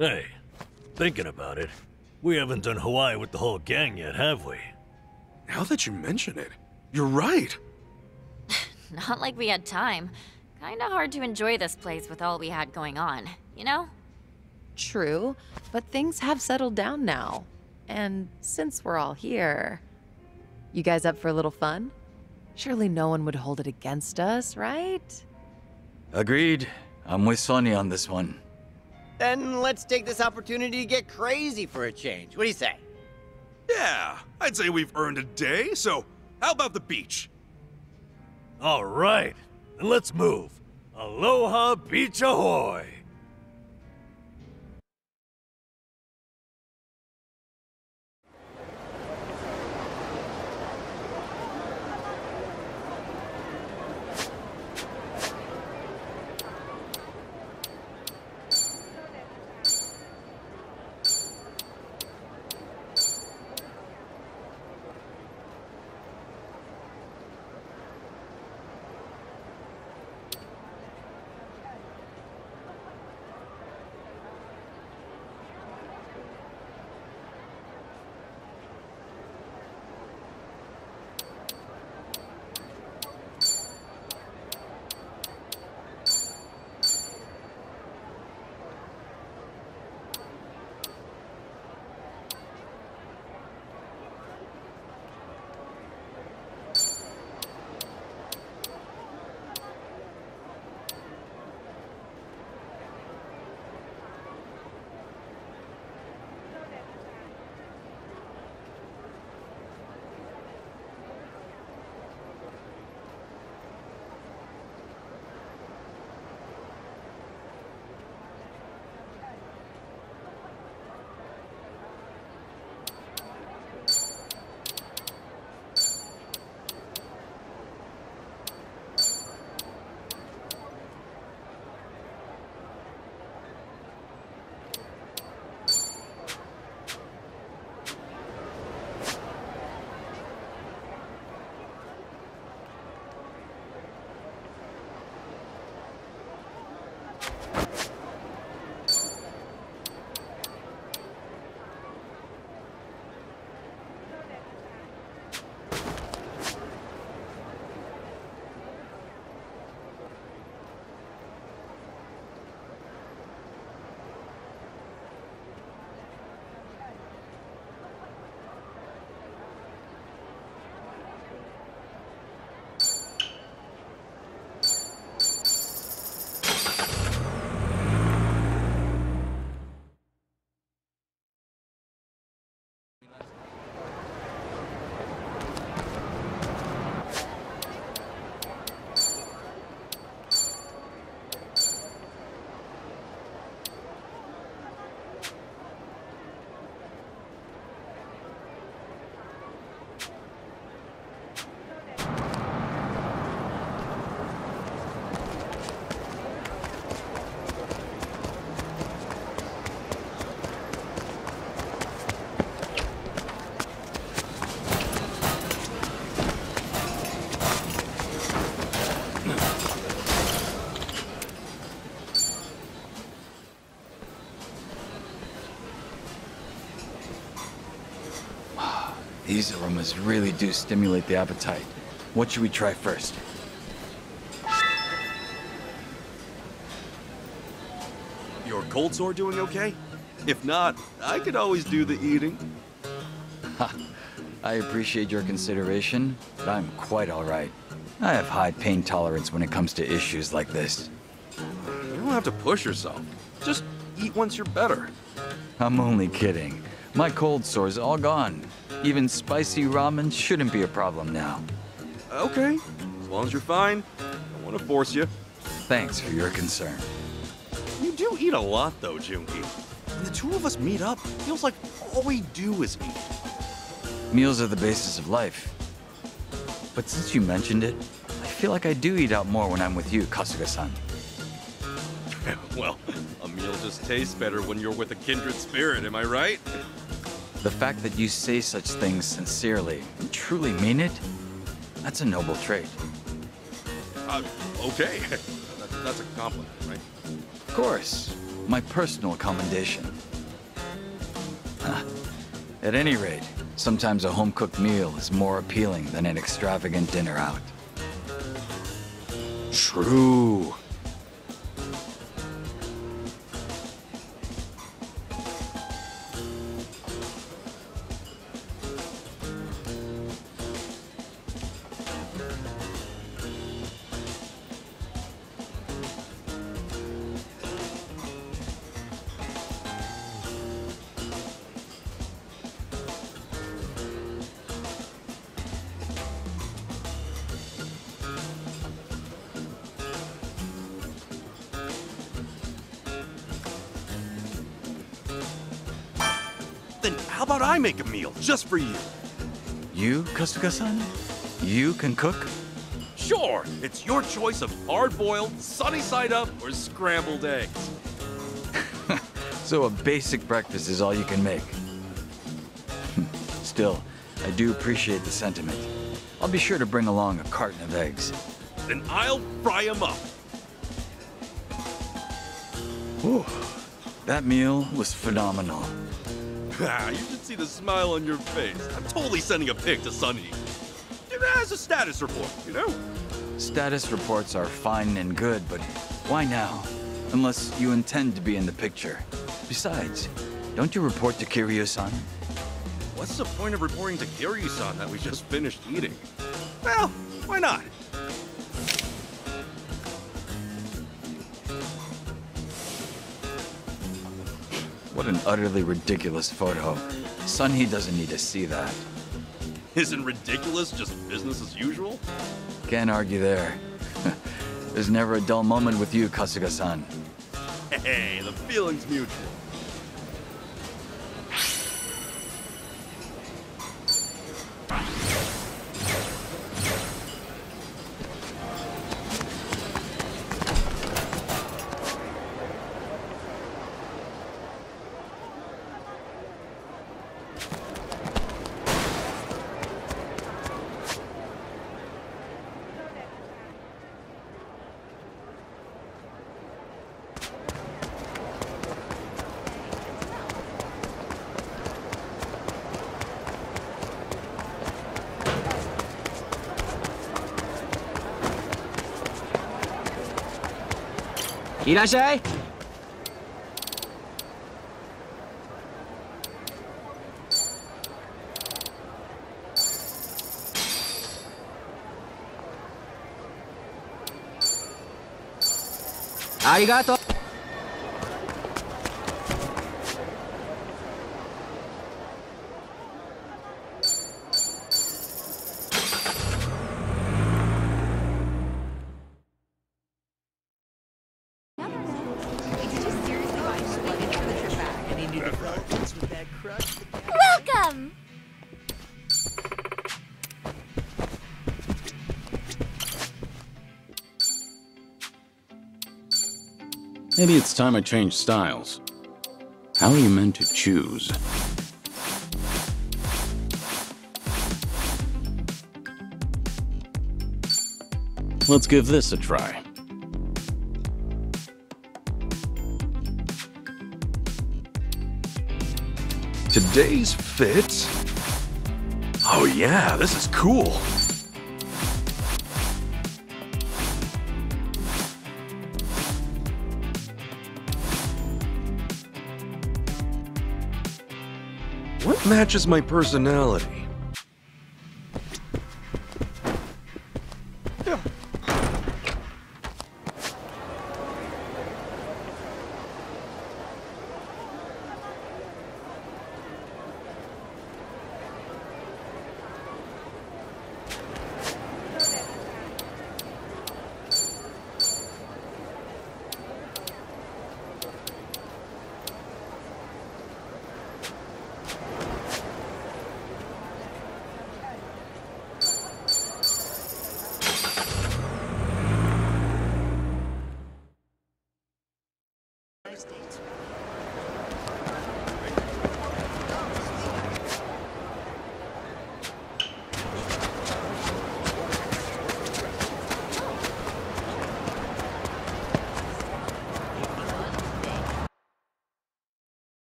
Hey, thinking about it, we haven't done Hawaii with the whole gang yet, have we? Now that you mention it, you're right. Not like we had time. Kinda hard to enjoy this place with all we had going on, you know? True, but things have settled down now. And since we're all here, you guys up for a little fun? Surely no one would hold it against us, right? Agreed. I'm with Sonya on this one. Then let's take this opportunity to get crazy for a change. What do you say? Yeah, I'd say we've earned a day, so how about the beach? All right, then let's move. Aloha Beach Ahoy! These aromas really do stimulate the appetite. What should we try first? Your cold sore doing okay? If not, I could always do the eating. I appreciate your consideration, but I'm quite all right. I have high pain tolerance when it comes to issues like this. You don't have to push yourself. Just eat once you're better. I'm only kidding. My cold sore's all gone. Even spicy ramen shouldn't be a problem now. Okay, as long as you're fine. Don't want to force you. Thanks for your concern. You do eat a lot, though, Joon-gi. When the two of us meet up, feels like all we do is eat. Meals are the basis of life. But since you mentioned it, I feel like I do eat out more when I'm with you, Kasuga-san. well, a meal just tastes better when you're with a kindred spirit, am I right? The fact that you say such things sincerely and truly mean it, that's a noble trait. Uh, okay. That's a compliment, right? Of course. My personal commendation. Huh. At any rate, sometimes a home-cooked meal is more appealing than an extravagant dinner out. True. Then how about I make a meal just for you? You, Kasuga-san? You can cook? Sure, it's your choice of hard-boiled, sunny side up, or scrambled eggs. So a basic breakfast is all you can make. Hmm, still, I do appreciate the sentiment. I'll be sure to bring along a carton of eggs. Then I'll fry 'em up. Whew. That meal was phenomenal. Ah, you should see the smile on your face. I'm totally sending a pic to Seonhee. As a status report, you know? Status reports are fine and good, but why now? Unless you intend to be in the picture. Besides, don't you report to Kiryu-san? What's the point of reporting to Kiryu-san that we just finished eating? Well, why not? What an utterly ridiculous photo. Seonhee doesn't need to see that. Isn't ridiculous just business as usual? Can't argue there. There's never a dull moment with you, Kasuga-san. Hey, the feeling's mutual. いらっしゃい。ありがとう。Maybe it's time I change styles. How are you meant to choose? Let's give this a try. Today's fit? Oh yeah, this is cool. What matches my personality?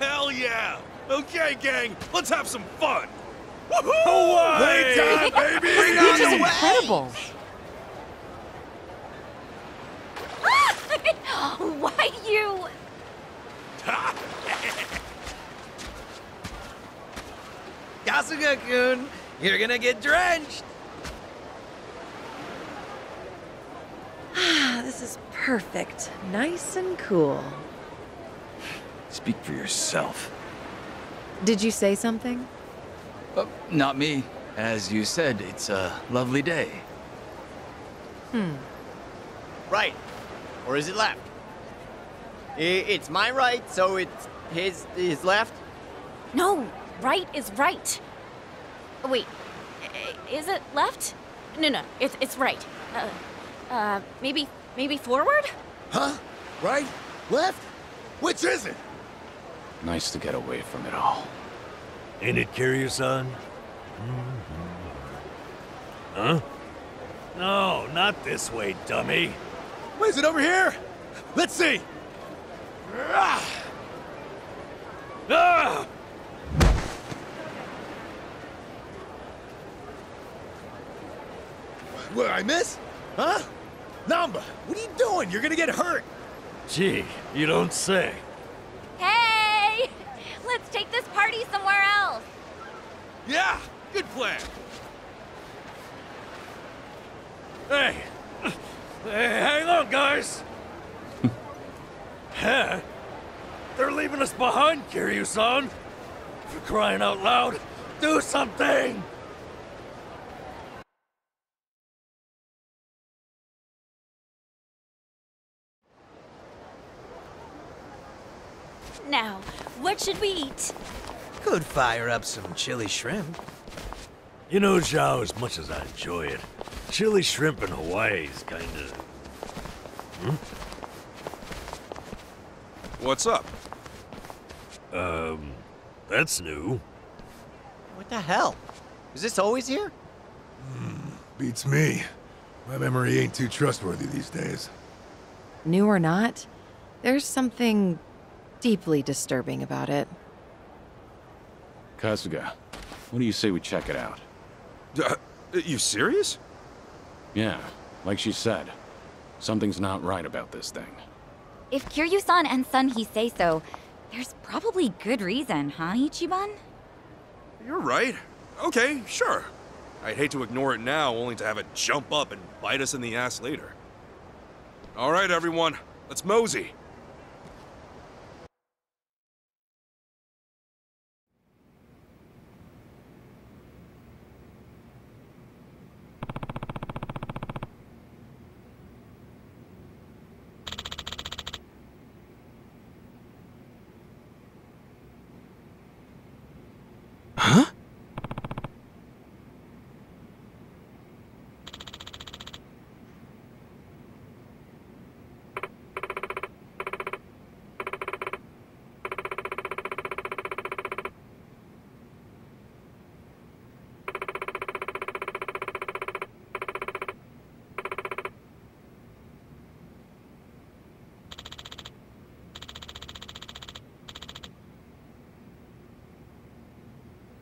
Hell yeah! Okay, gang, let's have some fun! Hawaii! Playtime, baby! Bring This is incredible. Why you? Kasuga-kun, you're gonna get drenched. Ah, this is perfect. Nice and cool. Speak for yourself. Did you say something? Uh, not me. As you said, it's a lovely day. Hmm. Right. Or is it left? I- It's my right, so it's his his left. No, right is right. Wait, is it left? No, no, it's it's right. Uh, uh, maybe maybe forward? Huh? Right? Left? Which is it? Nice to get away from it all. Ain't it Kiryu-san? Huh? No, not this way, dummy. Wait, is it over here? Let's see. Ah! Ah! What, I miss? Huh? Nanba, what are you doing? You're gonna get hurt. Gee, you don't say. Let's take this party somewhere else. Yeah, good plan. Hey! Hey, hang on, guys! huh? They're leaving us behind, Kiryu-san! For crying out loud, do something! Now, what should we eat? Could fire up some chili shrimp. You know, Zhao, as much as I enjoy it, chili shrimp in Hawaii is kinda... Hmm? What's up? Um, that's new. What the hell? Is this always here? Beats me. My memory ain't too trustworthy these days. New or not, there's something deeply disturbing about it. Kasuga, what do you say we check it out? Uh, you serious? Yeah, like she said, something's not right about this thing. If Kiryu-san and Seonhee say so, there's probably good reason, huh, Ichiban? You're right. Okay, sure. I'd hate to ignore it now, only to have it jump up and bite us in the ass later. All right, everyone, let's mosey.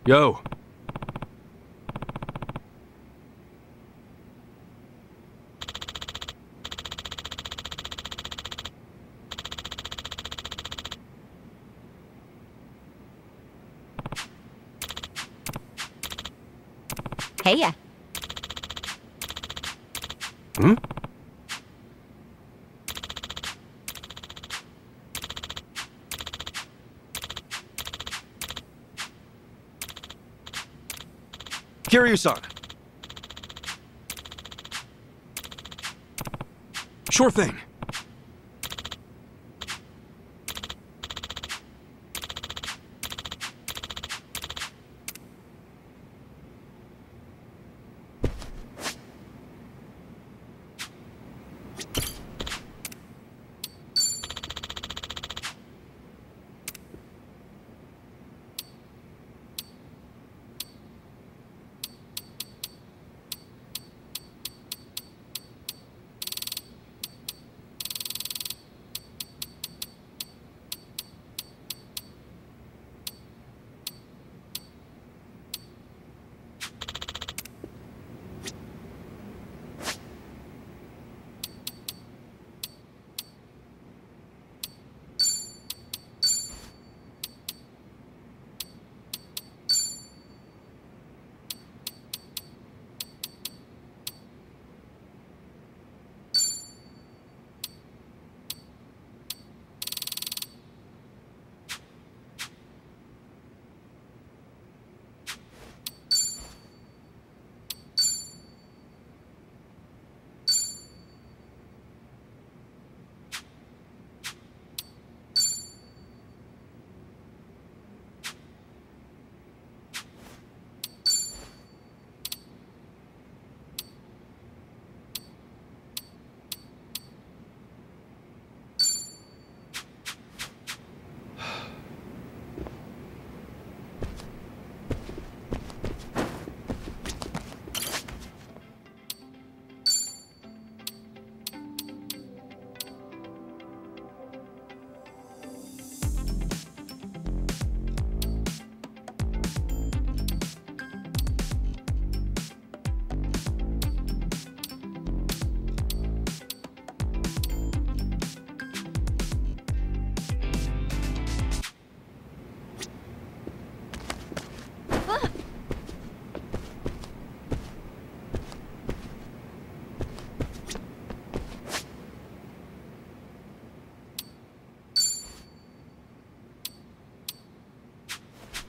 Yo. Hey. Hmm? Kiryu-san. Sure thing.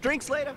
Drinks later.